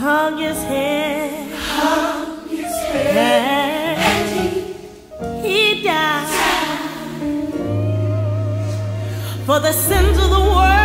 hung his head. Hung his head. And he he died for the sins of the world.